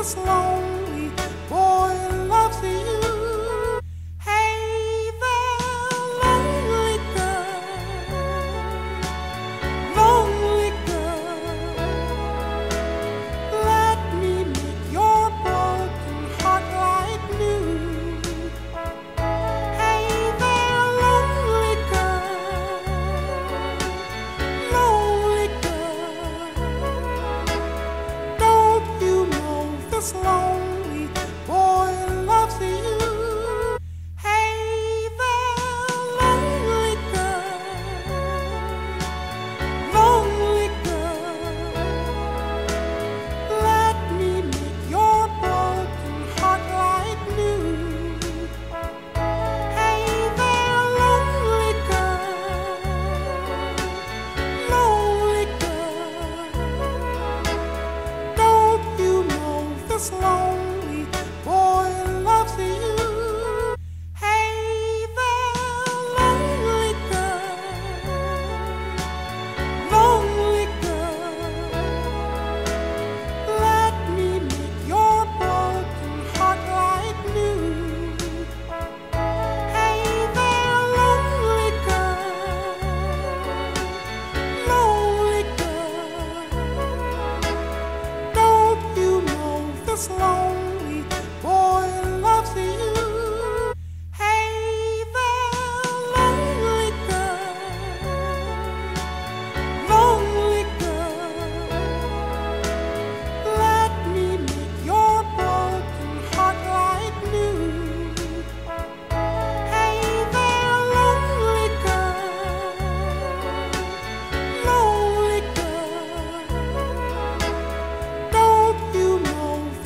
this love. this long.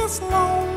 is known